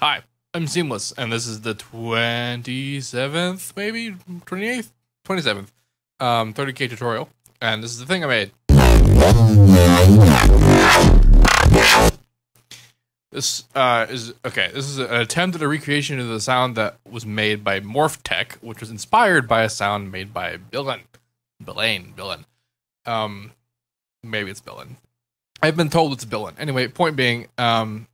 Hi, I'm Seamless, and this is the 27th, maybe 28th, 27th, um, 30k tutorial, and this is the thing I made. This uh, is okay. This is an attempt at a recreation of the sound that was made by Morphtek, which was inspired by a sound made by Billin, Billane, Billin. Um, maybe it's Billin. I've been told it's Billin. Anyway, point being, um,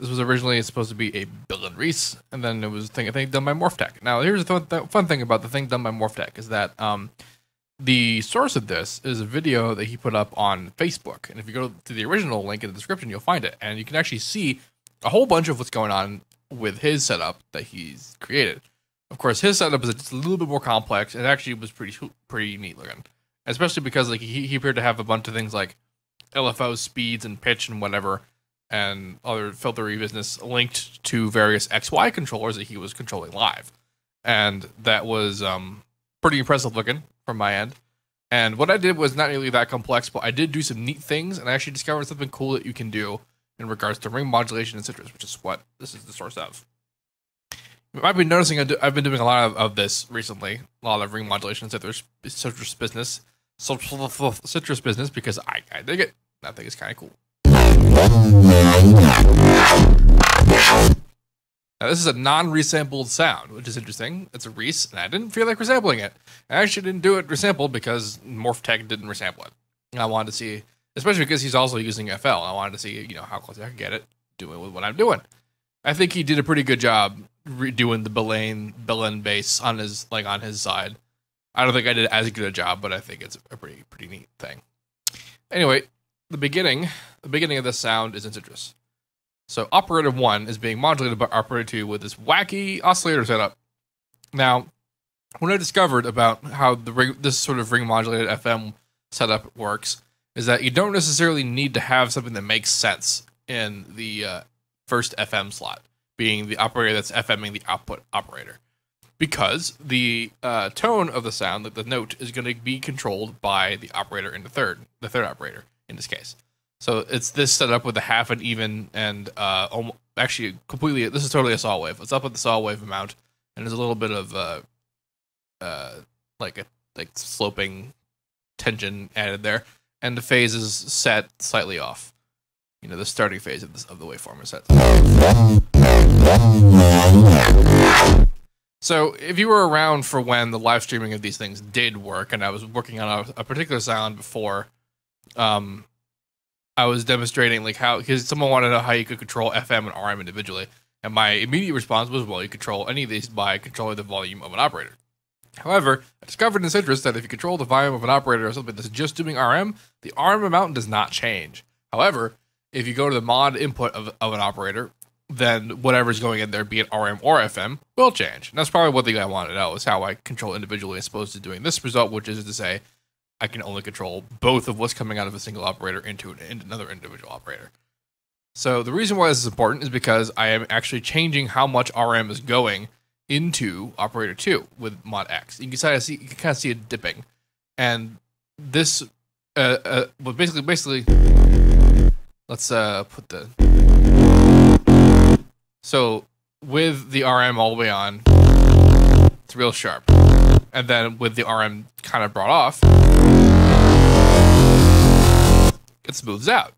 this was originally supposed to be a Billain Reese, and then it was a thing, a thing done by Morphtek. Now, here's the th- fun thing about the thing done by Morphtek is that um, the source of this is a video that he put up on Facebook. And if you go to the original link in the description, you'll find it. And you can actually see a whole bunch of what's going on with his setup that he's created. Of course, his setup is just a little bit more complex. It actually was pretty pretty neat looking, especially because like he, he appeared to have a bunch of things like LFO speeds and pitch and whatever and other filtery business linked to various XY controllers that he was controlling live. And that was um, pretty impressive looking from my end. And what I did was not nearly that complex, but I did do some neat things and I actually discovered something cool that you can do in regards to ring modulation in Sytrus, which is what this is the source of. You might be noticing I've been doing a lot of, of this recently, a lot of ring modulation in citrus, Sytrus business, Sytrus business, because I, I dig it. I think it's kind of cool. Now, this is a non-resampled sound, which is interesting. It's a Reese, and I didn't feel like resampling it. I actually didn't do it resampled because Morphtek didn't resample it. And I wanted to see, especially because he's also using FL. I wanted to see, you know, how close I could get it doing with what I'm doing. I think he did a pretty good job redoing the Belen Belen bass on his like on his side. I don't think I did as good a job, but I think it's a pretty pretty neat thing. Anyway, the beginning, the beginning of this sound is in Sytrus. So operator one is being modulated by operator two with this wacky oscillator setup. Now, when I discovered about how the ring, this sort of ring modulated FM setup works, is that you don't necessarily need to have something that makes sense in the uh, first FM slot, being the operator that's FMing the output operator, because the uh, tone of the sound, that the note, is going to be controlled by the operator in the third, the third operator in this case. So it's this set up with a half and even and uh almost, actually completely this is totally a saw wave. It's up with the saw wave amount and there's a little bit of uh uh like a like sloping tension added there and the phase is set slightly off. You know, the starting phase of, this, of the waveform is set. So, if you were around for when the live streaming of these things did work, and I was working on a, a particular sound before um, I was demonstrating like how because someone wanted to know how you could control FM and RM individually, and my immediate response was, well, you control any of these by controlling the volume of an operator. However, I discovered in this interest that if you control the volume of an operator or something that's just doing RM, the RM amount does not change. However, if you go to the mod input of, of an operator, then whatever's going in there, be it RM or FM, will change. And that's probably what the guy wanted to know is how I control individually as opposed to doing this result, which is to say I can only control both of what's coming out of a single operator into another individual operator. So the reason why this is important is because I am actually changing how much RM is going into operator two with mod X. You can kind of see you can kind of see it dipping, and this uh, uh basically basically let's uh put the so with the RM all the way on, it's real sharp and then with the RM kind of brought off, it smooths out.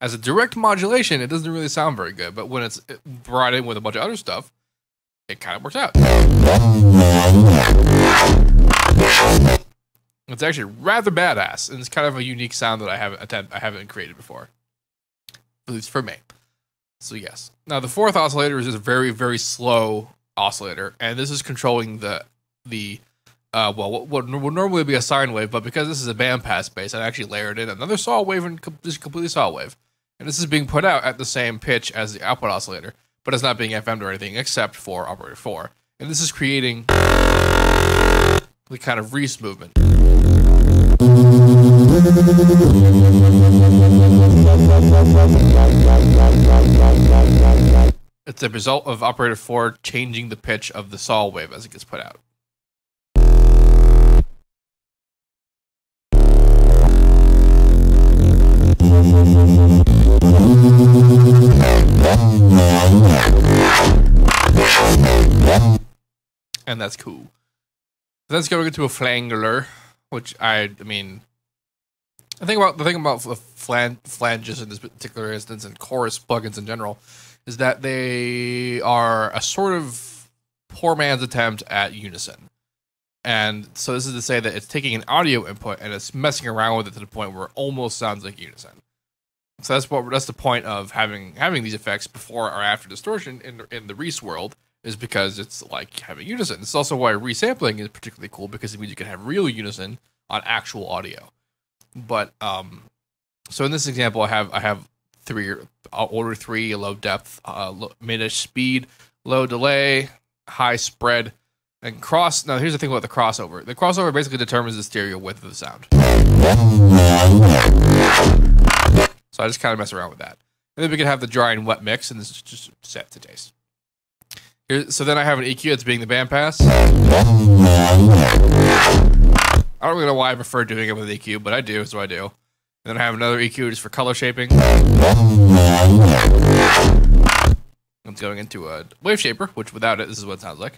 As a direct modulation, it doesn't really sound very good, but when it's brought in with a bunch of other stuff, it kind of works out. It's actually rather badass, and it's kind of a unique sound that I haven't I haven't created before, at least for me. So yes. Now the fourth oscillator is a very very slow oscillator, and this is controlling the the uh, well, what, would normally be a sine wave, but because this is a bandpass base, I actually layered in another saw wave and com- just completely saw wave, and this is being put out at the same pitch as the output oscillator, but it's not being FM'd or anything except for operator four, and this is creating the kind of Reese movement. It's a result of operator 4 changing the pitch of the saw wave as it gets put out. And that's cool. That's going to a Flangus, which I, I mean, I think about the thing about flanges in this particular instance and chorus plugins in general is that they are a sort of poor man's attempt at unison. And so this is to say that it's taking an audio input and it's messing around with it to the point where it almost sounds like unison. So that's what that's the point of having having these effects before or after distortion in in the Reese world is because it's like having unison. It's also why resampling is particularly cool because it means you can have real unison on actual audio. But um, so in this example, I have I have three I'll order three low depth, uh, low, speed, low delay, high spread, and cross. Now here's the thing about the crossover. The crossover basically determines the stereo width of the sound. So I just kind of mess around with that. And then we can have the dry and wet mix, and this is just set to taste. Here, so then I have an EQ that's being the bandpass. I don't really know why I prefer doing it with an EQ, but I do, so I do. And then I have another EQ just for color shaping. It's going into a wave shaper, which without it, this is what it sounds like.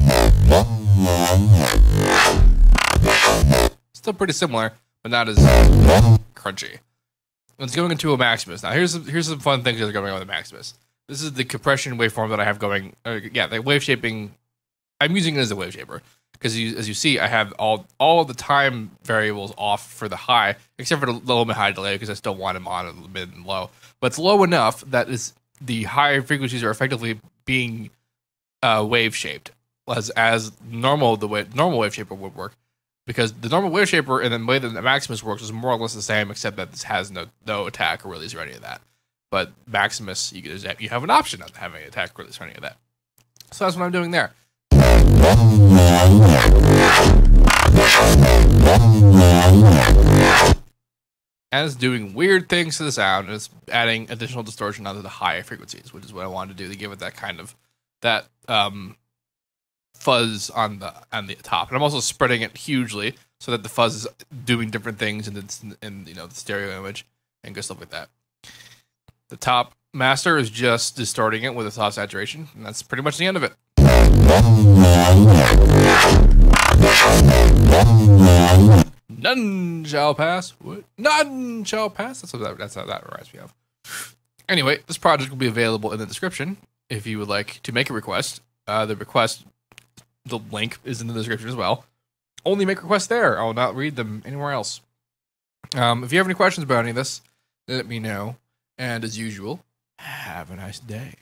Still pretty similar, but not as crunchy. It's going into a Maximus. Now, here's here's some fun things that are going on with the Maximus. This is the compression waveform that I have going. Uh, yeah, the wave shaping. I'm using it as a wave shaper because as you see, I have all all the time variables off for the high, except for the low and high delay because I still want them on a mid and low. But it's low enough that is the high frequencies are effectively being uh, wave shaped as as normal the way normal wave shaper would work because the normal wave shaper and the way that the Maximus works is more or less the same, except that this has no no attack or release or any of that. But Maximus, you you have an option of having attack release or any of that. So that's what I'm doing there. And it's doing weird things to the sound, and it's adding additional distortion onto the higher frequencies, which is what I wanted to do to give it that kind of that um, fuzz on the on the top, and I'm also spreading it hugely so that the fuzz is doing different things in the in you know the stereo image and good stuff like that. The top master is just distorting it with a soft saturation, and that's pretty much the end of it. None shall pass. What? None shall pass. That's how that, that's how that reminds me of. Anyway, this project will be available in the description if you would like to make a request. Uh, the request the link is in the description as well. Only make requests there. I will not read them anywhere else. Um, if you have any questions about any of this, let me know. And as usual, have a nice day.